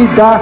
me dá.